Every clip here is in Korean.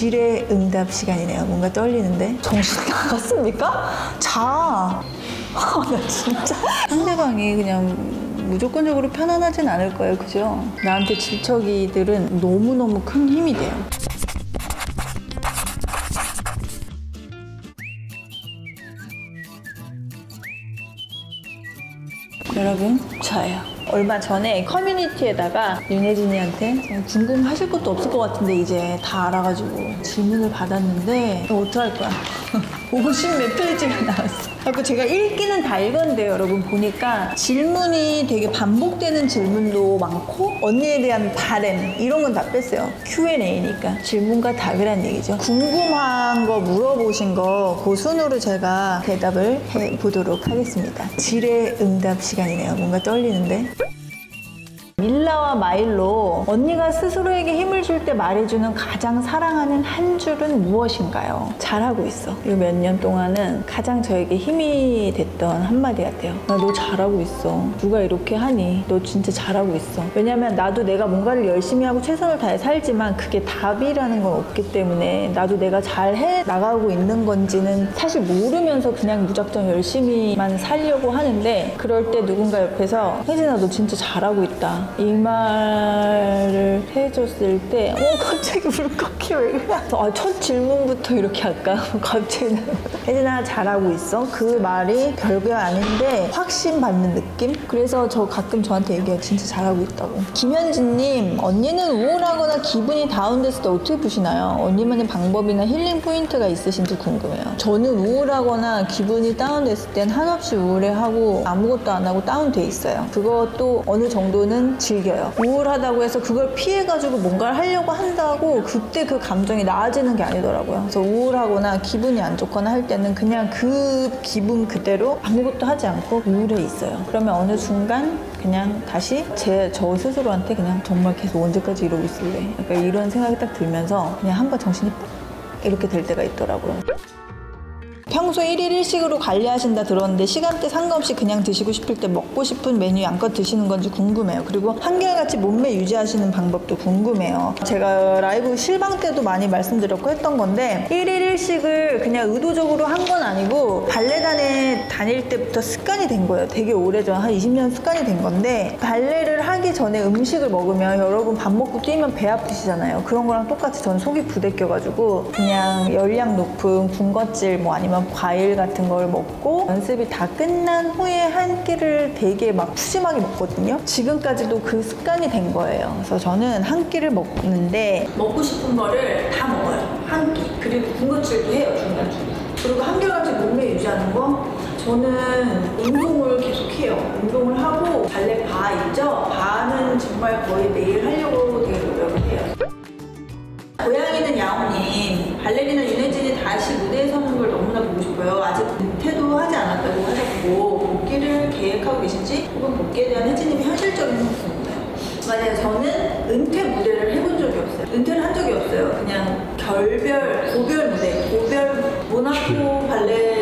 질의 응답 시간이네요. 뭔가 떨리는데. 정신 나갔습니까? 자. 아, 나 진짜. 상대방이 그냥 무조건적으로 편안하진 않을 거예요. 그죠? 나한테 질척이들은 너무너무 큰 힘이 돼요. 여러분 저예요 얼마 전에 커뮤니티에다가 윤혜진이한테 궁금하실 것도 없을 것 같은데 이제 다 알아가지고 질문을 받았는데 너 어떡할 거야 50 몇 페이지가 나왔어 그래서 제가 읽기는 다 읽었는데요 여러분. 보니까 질문이 되게 반복되는 질문도 많고 언니에 대한 바램 이런 건 다 뺐어요. Q&A니까. 질문과 답이란 얘기죠. 궁금한 거 물어보신 거 그 순으로 제가 대답을 해보도록 하겠습니다. 질의 응답 시간이네요. 뭔가 떨리는데 밀라와 마일로 언니가 스스로에게 힘을 줄 때 말해주는 가장 사랑하는 한 줄은 무엇인가요? 잘하고 있어. 이 몇 년 동안은 가장 저에게 힘이 됐던 한마디 같아요. 나 너 잘하고 있어. 누가 이렇게 하니? 너 진짜 잘하고 있어. 왜냐면 나도 내가 뭔가를 열심히 하고 최선을 다해 살지만 그게 답이라는 건 없기 때문에 나도 내가 잘 해 나가고 있는 건지는 사실 모르면서 그냥 무작정 열심히만 살려고 하는데 그럴 때 누군가 옆에서 혜진아 너 진짜 잘하고 있다. 이 말을 해줬을 때, 어, 갑자기 울컥해, 왜 그래? 아, 첫 질문부터 이렇게 할까? 갑자기. 혜진아, 잘하고 있어? 그 말이 별거 아닌데, 확신 받는 느낌? 그래서 저 가끔 저한테 얘기해요. 진짜 잘하고 있다고. 김현진님, 언니는 우울하거나 기분이 다운됐을 때 어떻게 푸시나요? 언니만의 방법이나 힐링 포인트가 있으신지 궁금해요. 저는 우울하거나 기분이 다운됐을 땐 한없이 우울해하고 아무것도 안 하고 다운돼 있어요. 그것도 어느 정도는 즐겨요. 우울하다고 해서 그걸 피해가지고 뭔가를 하려고 한다고 그때 그 감정이 나아지는 게 아니더라고요. 그래서 우울하거나 기분이 안 좋거나 할 때는 그냥 그 기분 그대로 아무것도 하지 않고 우울해 있어요. 그러면 어느 순간 그냥 다시 제 저 스스로한테 그냥 정말 계속 언제까지 이러고 있을래? 약간 이런 생각이 딱 들면서 그냥 한번 정신이 ปุ๊ 이렇게 될 때가 있더라고요. 평소 1일 1식으로 관리하신다 들었는데 시간대 상관없이 그냥 드시고 싶을 때 먹고 싶은 메뉴 양껏 드시는 건지 궁금해요. 그리고 한결같이 몸매 유지하시는 방법도 궁금해요. 제가 라이브 실방 때도 많이 말씀드렸고 했던 건데 1일 1식을 그냥 의도적으로 한 건 아니고 발레단에 다닐 때부터 습관이 된 거예요. 되게 오래전 한 20년 습관이 된 건데 발레를 하기 전에 음식을 먹으면 여러분 밥 먹고 뛰면 배 아프시잖아요. 그런 거랑 똑같이 저는 속이 부대껴가지고 그냥 열량 높은 군것질 뭐 아니면 과일 같은 걸 먹고 연습이 다 끝난 후에 한 끼를 되게 막 푸짐하게 먹거든요. 지금까지도 그 습관이 된 거예요. 그래서 저는 한 끼를 먹는데 먹고 싶은 거를 다 먹어요. 한 끼. 그리고 군것질도 해요, 중간중간. 그리고 한결같이 몸매 유지하는 거 저는 운동을 계속 해요. 운동을 하고 발레 바 있죠? 바는 정말 거의 매일 하려고 되게 노력을 해요. 고양이는 야옹님 발레리나 윤혜진이 다시 무대에 서는 걸 너무나 보고 싶어요 아직 은퇴도 하지 않았다고 하셨고 복귀를 계신지 혹은 복귀에 대한 혜진님의 현실적인 궁금해요 맞아요 저는 은퇴 무대를 해본 적이 없어요. 은퇴를 한 적이 없어요. 그냥 결별 고별 무대 고별 모나코 발레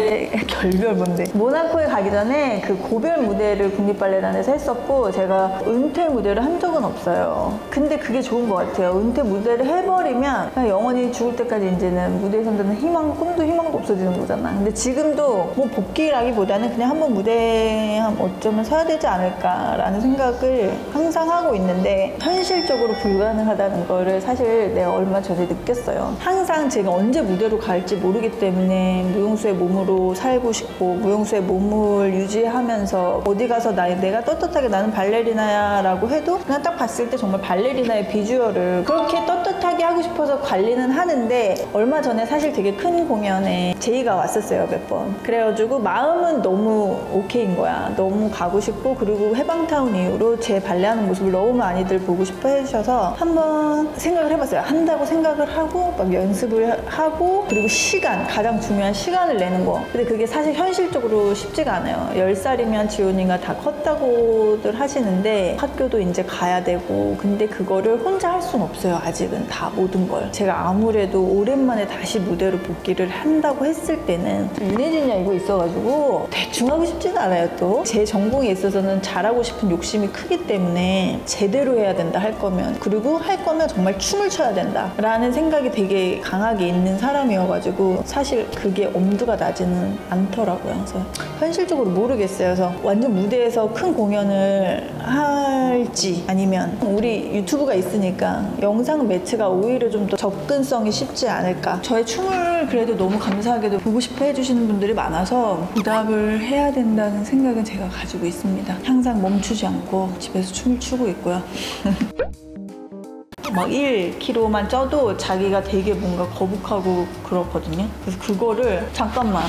결별 뭔데 모나코에 가기 전에 그 고별 무대를 국립발레단에서 했었고 제가 은퇴 무대를 한 적은 없어요. 근데 그게 좋은 것 같아요. 은퇴 무대를 해버리면 영원히 죽을 때까지 이제는 무대에 선다는 희망 꿈도 희망도 없어지는 거잖아. 근데 지금도 뭐 복귀라기보다는 그냥 한번 무대에 한 어쩌면 서야 되지 않을까라는 생각을 항상 하고 있는데 현실적으로 불가능하다는 거를 사실 내가 얼마 전에 느꼈어요. 항상 제가 언제 무대로 갈지 모르기 때문에 무용수의 몸으로 살고 싶고 무용수의 몸을 유지하면서 어디 가서 나, 내가 떳떳하게 나는 발레리나야라고 해도 그냥 딱 봤을 때 정말 발레리나의 비주얼을 그렇게 떳떳하게 하고 싶어서 관리는 하는데 얼마 전에 사실 되게 큰 공연에 제이가 왔었어요 몇 번. 그래가지고 마음은 너무 오케이인 거야. 너무 가고 싶고 그리고 해방타운 이후로 제 발레하는 모습을 너무 많이들 보고 싶어 해주셔서 한번 생각을 해봤어요. 한다고 생각을 하고 막 연습을 하고 그리고 시간 가장 중요한 시간을 내는 거. 근데 그게 사실 현실적으로 쉽지가 않아요. 10살이면 지훈이가 다 컸다고들 하시는데 학교도 이제 가야 되고 근데 그거를 혼자 할 수는 없어요. 아직은 다 모든 걸. 제가 아무래도 오랜만에 다시 무대로 복귀를 한다고 했을 때는 윤혜진이야 이거 있어가지고 대충 하고 싶지는 않아요 또. 제 전공에 있어서는 잘하고 싶은 욕심이 크기 때문에 제대로 해야 된다 할 거면 그리고 할 거면 정말 춤을 춰야 된다 라는 생각이 되게 강하게 있는 사람이어가지고 사실 그게 엄두가 나지는 않 더라고요. 그래서 현실적으로 모르겠어요. 그래서 완전 무대에서 큰 공연을 할지 아니면 우리 유튜브가 있으니까 영상 매체가 오히려 좀 더 접근성이 쉽지 않을까. 저의 춤을 그래도 너무 감사하게도 보고 싶어 해주시는 분들이 많아서 보답을 해야 된다는 생각은 제가 가지고 있습니다. 항상 멈추지 않고 집에서 춤을 추고 있고요. 막 1kg만 쪄도 자기가 되게 뭔가 거북하고 그렇거든요. 그래서 그거를 잠깐만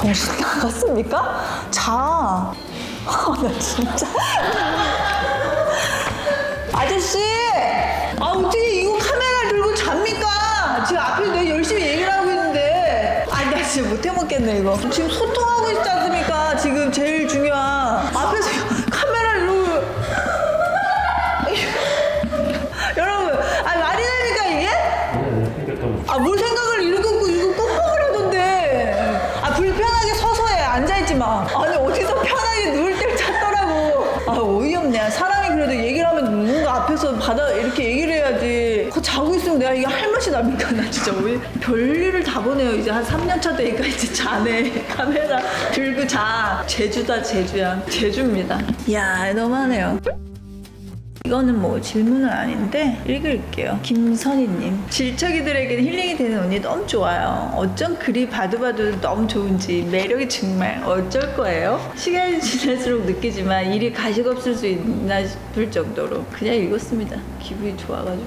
정신 나갔습니까? 자. 아, 나 진짜. 아저씨! 아, 어떻게 이거 카메라 들고 잡니까? 지금 앞에 내가 열심히 얘기를 하고 있는데. 아, 나 진짜 못해 먹겠네, 이거. 지금 소통하고 있지 않습니까? 지금 제일 중요한. 앞에서 내가 이게 할 맛이 납니까? 나 진짜 왜 별일을 다 보내요. 이제 한 3년 차 되니까 이제 자네. 카메라 들고 자. 제주다, 제주야. 제주입니다. 이야, 너무하네요. 이거는 뭐 질문은 아닌데 읽을게요. 김선희님. 질척이들에게는 힐링이 되는 언니 너무 좋아요. 어쩜 그리 봐도 봐도 너무 좋은지 매력이 정말 어쩔 거예요? 시간이 지날수록 느끼지만 일이 가식 없을 수 있나 싶을 정도로 그냥 읽었습니다. 기분이 좋아가지고.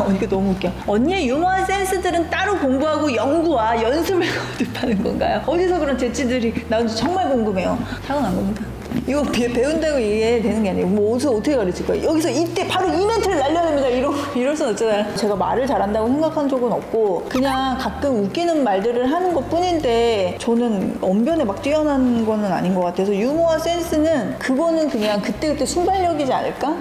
어, 이거 너무 웃겨. 언니의 유머한 센스들은 따로 공부하고 연구와 연습을 거듭하는 건가요? 어디서 그런 재치들이 나온지 정말 궁금해요. 타고난 겁니다. 이거 배, 배운다고 이게 되는 게 아니고 뭐 어디서 어떻게 가르칠 거예요? 여기서 이때 바로 이 멘트를 날려냅니다. 이러, 이럴 순 없잖아요. 제가 말을 잘한다고 생각한 적은 없고 그냥 가끔 웃기는 말들을 하는 것 뿐인데 저는 언변에 막 뛰어난 거는 아닌 것 같아서 유머와 센스는 그거는 그냥 그때그때 순발력이지 않을까?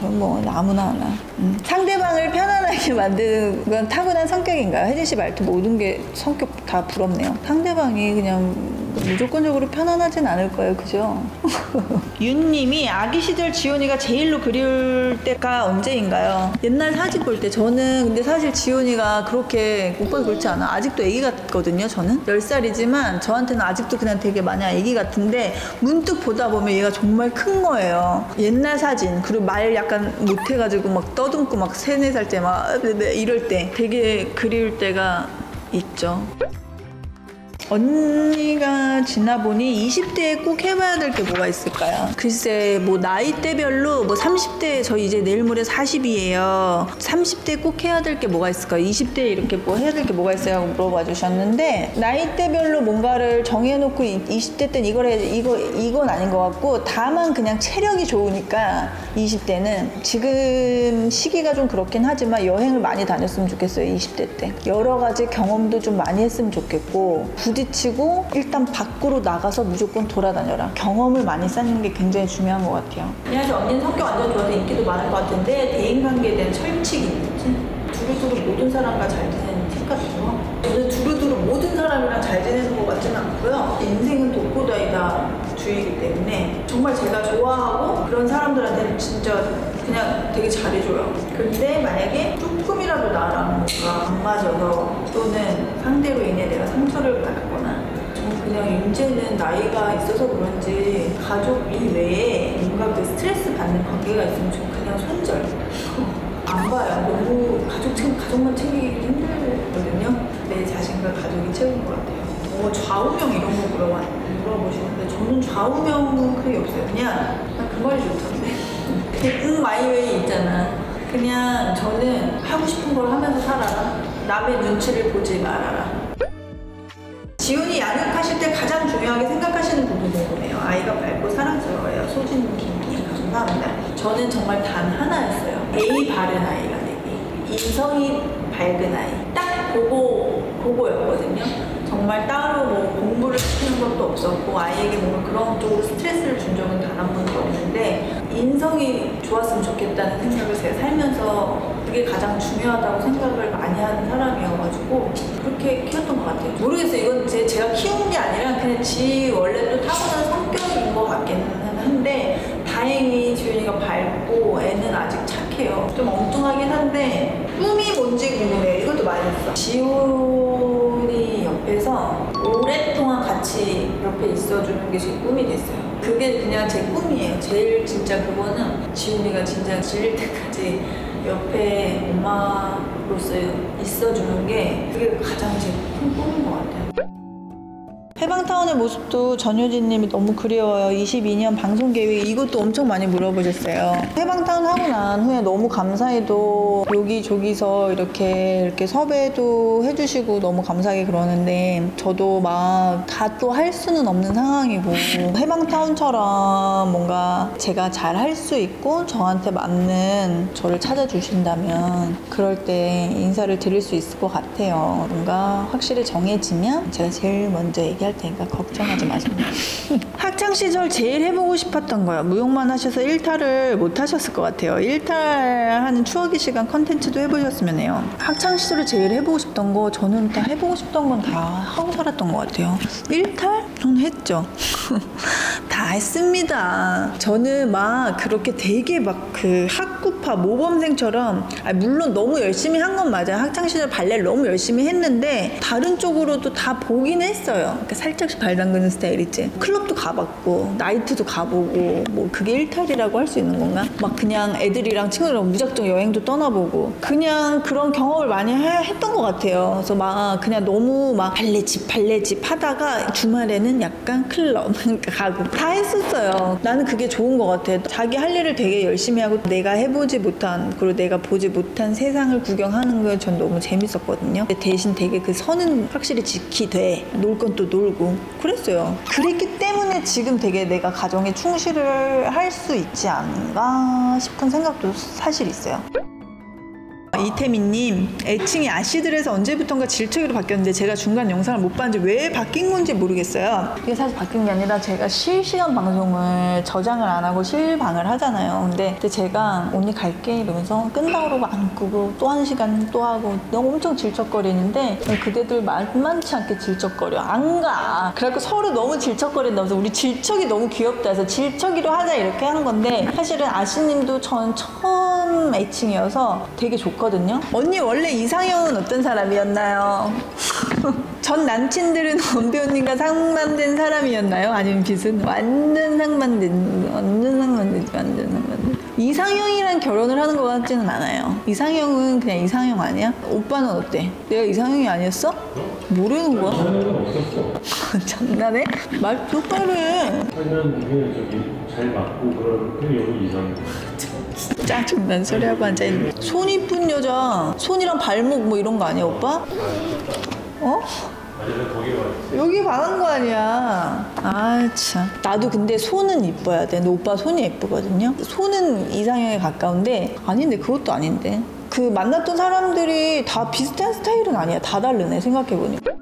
뭐 아무나 하나. 음. 상대방을 편안하게 만드는 건 타고난 성격인가요? 혜진 씨 말투 모든 게 성격 다 부럽네요. 상대방이 그냥 무조건적으로 편안하진 않을 거예요, 그죠? 윤님이 아기 시절 지훈이가 제일로 그리울 때가 언제인가요? 옛날 사진 볼 때 저는 근데 사실 지훈이가 그렇게 오빠도 그렇지 않아. 아직도 애기 같거든요, 저는. 10살이지만 저한테는 아직도 그냥 되게 마냥 애기 같은데 문득 보다 보면 얘가 정말 큰 거예요. 옛날 사진, 그리고 말 약간 못해가지고 막 떠듬고 막 세네 살때 막 이럴 때 되게 그리울 때가 있죠. 언니가 지나보니 20대에 꼭 해봐야 될 게 뭐가 있을까요? 글쎄 뭐 나이대별로 뭐 30대 저 이제 내일 모레 40이에요 30대 꼭 해야 될 게 뭐가 있을까요? 20대에 이렇게 뭐 해야 될 게 뭐가 있어요? 물어봐 주셨는데 나이대별로 뭔가를 정해놓고 20대 땐 이걸 해야 돼 이거, 이건 아닌 것 같고 다만 그냥 체력이 좋으니까 20대는 지금 시기가 좀 그렇긴 하지만 여행을 많이 다녔으면 좋겠어요 20대 때 여러 가지 경험도 좀 많이 했으면 좋겠고 부딪히고 일단 밖으로 나가서 무조건 돌아다녀라. 경험을 많이 쌓는 게 굉장히 중요한 것 같아요. 안녕하세요. 언니는 성격 완전 좋아서 인기도 많을 것 같은데 대인관계에 대한 철칙이 있는지 두루두루 모든 사람과 잘 지내는 팁 같은 거 저는 두루두루 모든 사람이랑 잘 지내는 것 같지는 않고요. 인생은 독고다이다 주의이기 때문에 정말 제가 좋아하고 그런 사람들한테는 진짜 그냥 되게 잘해줘요. 근데 만약에 조금이라도 나랑 뭔가 안 맞아서 또는 상대로 인해 내가 상처를 받거나 좀 그냥 이제는 나이가 있어서 그런지 가족 일 외에 뭔가 그 스트레스 받는 관계가 있으면 좀 그냥 손절. 안 봐요. 너무 가족 챙 가족만 챙기기 힘들거든요. 내 자신과 가족이 최고인 것 같아요. 어, 좌우명 이런 거 물어봐, 물어보시는데 저는 좌우명은 크게 없어요. 그냥, 그냥 그 말이 좋던데. 응 마이웨이 있잖아. 그냥 저는 하고 싶은 걸 하면서 살아라. 남의 눈치를 보지 말아라. 지훈이 양육하실 때 가장 중요하게 생각하시는 부분이 궁금해요. 아이가 밝고 사랑스러워요. 소진 김님 감사합니다. 저는 정말 단 하나였어요. 예의 바른 아이가 되기. 인성이 밝은 아이. 딱 그거, 그거였거든요. 정말 따로 뭐 공부를 시키는 것도 없었고, 아이에게 뭔가 그런 쪽으로 스트레스를 준 적은 단 한 번도 없는데, 인성이 좋았으면 좋겠다는 생각을 제가 살면서 그게 가장 중요하다고 생각을 많이 하는 사람이어가지고, 그렇게 키웠던 것 같아요. 모르겠어요. 이건 제, 제가 키운 게 아니라 그냥 지 원래 또 타고난 성격인 것 같기는 한데, 다행히 지윤이가 밝고 애는 아직 착해요. 좀 엉뚱하긴 한데 꿈이 뭔지 궁금해요. 이것도 많이 했어. 지훈이 옆에서 오랫동안 같이 옆에 있어주는 게 제 꿈이 됐어요. 그게 그냥 제 꿈이에요. 제일 진짜 그거는 지훈이가 진짜 질릴 때까지 옆에 엄마로서 있어주는 게 그게 가장 제 큰 꿈인 것 같아요. 해방타운의 모습도 전효진 님이 너무 그리워요. 22년 방송 계획 이것도 엄청 많이 물어보셨어요. 해방타운 하고 난 후에 너무 감사해도 여기저기서 이렇게 이렇게 섭외도 해주시고 너무 감사하게 그러는데 저도 막 다 또 할 수는 없는 상황이고 해방타운처럼 뭔가 제가 잘 할 수 있고 저한테 맞는 저를 찾아주신다면 그럴 때 인사를 드릴 수 있을 것 같아요. 뭔가 확실히 정해지면 제가 제일 먼저 얘기할 테니까 걱정하지 마세요. 학창 시절 제일 해보고 싶었던 거요. 무용만 하셔서 일탈을 못 하셨을 것 같아요. 일탈하는 추억의 시간 컨텐츠도 해보셨으면 해요. 학창 시절에 제일 해보고 싶던 거 저는 다 해보고 싶던 건 다 하고 살았던 것 같아요. 일탈? 저는 했죠. 다 했습니다. 저는 막 그렇게 되게 막 그 학구파 모범생처럼 아, 물론 너무 열심히 한 건 맞아요. 학창 시절 발레를 너무 열심히 했는데 다른 쪽으로도 다 보긴 했어요. 그러니까 살짝씩 발 담그는 스타일 있지. 클럽도 가봤고 나이트도 가보고 뭐 그게 일탈이라고 할 수 있는 건가? 막 그냥 애들이랑 친구들이랑 무작정 여행도 떠나보고 그냥 그런 경험을 많이 해- 했던 것 같아요. 그래서 막 그냥 너무 막 발레집 발레집 하다가 주말에는 약간 클럽 가고 다 했었어요. 나는 그게 좋은 것 같아. 자기 할 일을 되게 열심히 하고 내가 해보지 못한 그리고 내가 보지 못한 세상을 구경하는 게전 너무 재밌었거든요. 대신 되게 그 선은 확실히 지키되 놀 건 또 놀고 그랬어요. 그랬기 때문에 지금 되게 내가 가정에 충실을 할 수 있지 않은가 싶은 생각도 사실 있어요. 이태민님 애칭이 아시들에서 언제부턴가 질척이로 바뀌었는데 제가 중간 영상을 못 봤는지 왜 바뀐 건지 모르겠어요. 이게 사실 바뀐 게 아니라 제가 실시간 방송을 저장을 안 하고 실방을 하잖아요. 근데, 제가 언니 갈게 이러면서 끈다고 그러고 안 끄고 또 한 시간 또 하고 너무 엄청 질척거리는데 그대들 만만치 않게 질척거려 안 가. 그래갖고 서로 너무 질척거린다면서 우리 질척이 너무 귀엽다. 해서 질척이로 하자. 이렇게 하는 건데 사실은 아씨님도 전 처음 애칭이어서 되게 좋거든요. 언니 원래 이상형은 어떤 사람이었나요? 전 남친들은 원배우님과 상반된 사람이었나요? 아니면 비슷? 완전 상반된, 완전 상반된, 완전 상반된. 이상형이랑 결혼을 하는 것 같지는 않아요. 이상형은 그냥 이상형 아니야? 오빠는 어때? 내가 이상형이 아니었어? 모르는 거야? 없었어. 장난해? 말 똑바로 해. 하지만 이게 저기 잘 맞고 그런 그 여기 이상. 짜증난 소리 하고 앉아있는. 손 이쁜 여자. 손이랑 발목 뭐 이런 거 아니야 오빠? 어? 여기 반한 거 아니야. 아 참. 나도 근데 손은 이뻐야 돼 근데 오빠 손이 예쁘거든요. 손은 이상형에 가까운데 아닌데 그것도 아닌데. 그 만났던 사람들이 다 비슷한 스타일은 아니야. 다 다르네 생각해보니까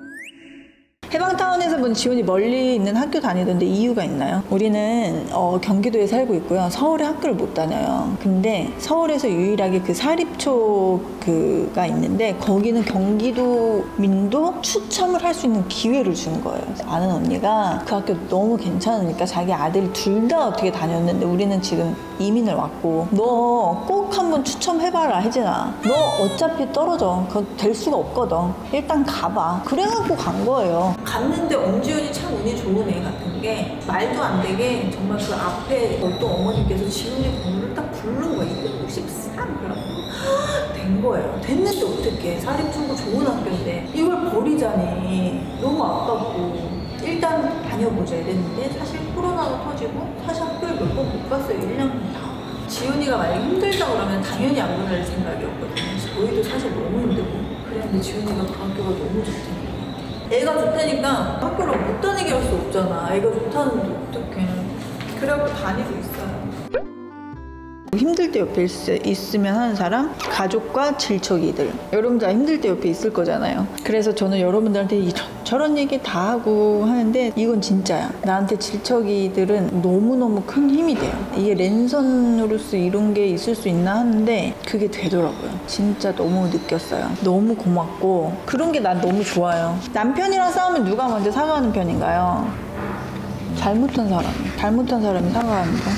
해방타운에서 본 지원이 멀리 있는 학교 다니던데 이유가 있나요? 우리는 어, 경기도에 살고 있고요. 서울에 학교를 못 다녀요. 근데 서울에서 유일하게 그 사립초 그가 있는데 거기는 경기도민도 추첨을 할 수 있는 기회를 주는 거예요. 아는 언니가 그 학교 너무 괜찮으니까 자기 아들이 둘다 어떻게 다녔는데 우리는 지금 이민을 왔고 너 꼭 한번 추첨해봐라 혜진아. 너 어차피 떨어져. 그거 될 수가 없거든. 일단 가봐. 그래갖고 간 거예요. 갔는데 엄지훈이 참 운이 좋은 애 같은 게 말도 안 되게 정말 그 앞에 어떤 어머니께서 지훈이 번호를 딱 부른 거예요. 263 그래갖고 된 거예요. 됐는데 어떻게 사립중고 좋은 학교인데 이걸 버리자니 너무 아깝고 일단 다녀보자 이랬는데 사실 코로나가 터지고 사실 학교를 몇 번 못 갔어요. 1년 다. 지훈이가 만약에 힘들다 그러면 당연히 안 보낼 생각이었거든요. 저희도 사실 너무 힘들고 그랬는데 지훈이가 그 학교가 너무 좋다니까. 애가 좋다니까 학교를 못 다니게 할 수 없잖아. 애가 좋다는데 어떡해. 그래갖고 다니고 있어요. 힘들 때 옆에 있, 있으면 하는 사람, 가족과 질척이들. 여러분들 다 힘들 때 옆에 있을 거잖아요. 그래서 저는 여러분들한테 이, 저, 저런 얘기 다 하고 하는데 이건 진짜야. 나한테 질척이들은 너무너무 큰 힘이 돼요. 이게 랜선으로서 이런 게 있을 수 있나 하는데 그게 되더라고요. 진짜 너무 느꼈어요. 너무 고맙고 그런 게 난 너무 좋아요. 남편이랑 싸우면 누가 먼저 사과하는 편인가요? 잘못한 사람. 잘못한 사람이 거.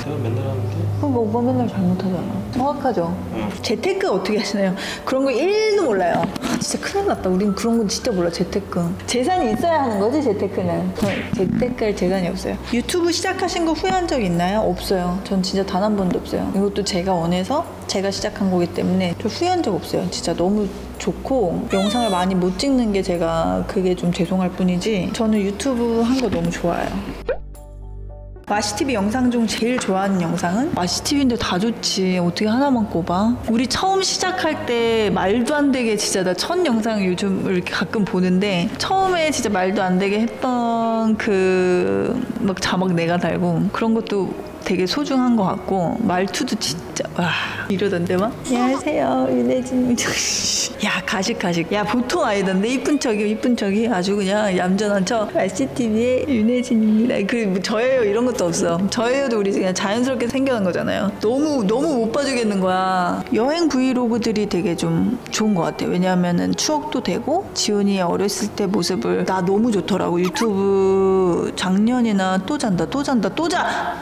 제가 맨날 하는데 그러니까 오빠 맨날 잘못하잖아. 정확하죠? 재테크 어떻게 하시나요? 그런 거 1도 몰라요. 아, 진짜 큰일 났다. 우린 그런 건 진짜 몰라, 재테크. 재산이 있어야 하는 거지, 재테크는. 저 재테크할 재산이 없어요. 유튜브 시작하신 거 후회한 적 있나요? 없어요. 전 진짜 단 한 번도 없어요. 이것도 제가 원해서 제가 시작한 거기 때문에 저 후회한 적 없어요. 진짜 너무 좋고 영상을 많이 못 찍는 게 제가 그게 좀 죄송할 뿐이지 저는 유튜브 한 거 너무 좋아요. 마시TV 영상 중 제일 좋아하는 영상은? 마시TV인데 다 좋지. 어떻게 하나만 꼽아? 우리 처음 시작할 때 말도 안 되게 진짜 나 첫 영상 요즘 이렇게 가끔 보는데 처음에 진짜 말도 안 되게 했던 그 막 자막 내가 달고 그런 것도 되게 소중한 것 같고 말투도 진짜 와 이러던데 막? 안녕하세요 윤혜진 야 가식 가식. 야 보통 아이던데? 이쁜 척이 이쁜 척이? 아주 그냥 얌전한 척. ICTV의 윤혜진입니다. 그뭐 저예요 이런 것도 없어. 저예요도 우리 그냥 자연스럽게 생겨난 거잖아요. 너무 너무 못 봐주겠는 거야. 여행 브이로그들이 되게 좀 좋은 것 같아요. 왜냐하면은 추억도 되고 지훈이 어렸을 때 모습을 나 너무 좋더라고. 유튜브 작년이나 또 잔다 또 잔다 또 자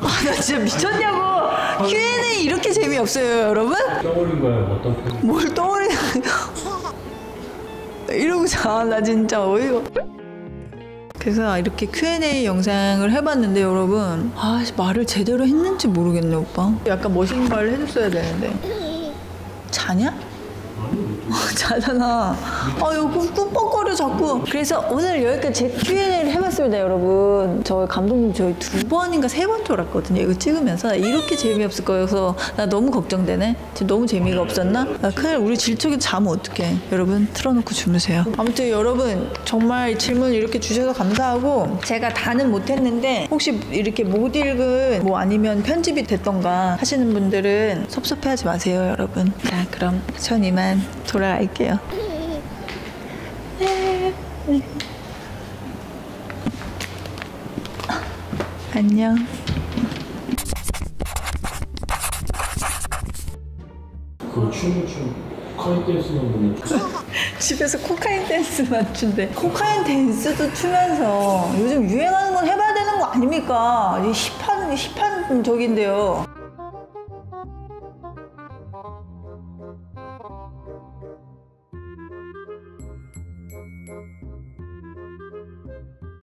아, 나 진짜 미쳤냐고. Q&A 이렇게 재미없어요, 여러분? 떠올린 거야 어떤 편? 뭘 떠올리는 이러고 자, 나 진짜 어이가. 그래서 이렇게 Q&A 영상을 해봤는데 여러분 아 말을 제대로 했는지 모르겠네 오빠 약간 멋있는 말을 해줬어야 되는데 자냐? 어, 자잖아. 아, 여기 꾹뻑거려 자꾸. 그래서 오늘 여기까지 제 Q&A를 해봤습니다, 여러분. 저 감독님 저희 두 번인가 세 번 졸았거든요. 이거 찍으면서 이렇게 재미없을 거여서 나 너무 걱정되네. 너무 재미가 없었나? 아, 큰일 우리 질척이 자면 어떡해. 여러분 틀어놓고 주무세요. 아무튼 여러분 정말 질문 이렇게 주셔서 감사하고 제가 다는 못했는데 혹시 이렇게 못 읽은 뭐 아니면 편집이 됐던가 하시는 분들은 섭섭해하지 마세요, 여러분. 자, 그럼 전 이만 돌아갈게요. 네. 안녕. 그 춤을 춤 카이 댄스만 보면 집에서 코카인 댄스 맞춘대. 코카인 댄스도 추면서 요즘 유행하는 건 해봐야 되는 거 아닙니까? 이 힙한, 힙한 적인데요.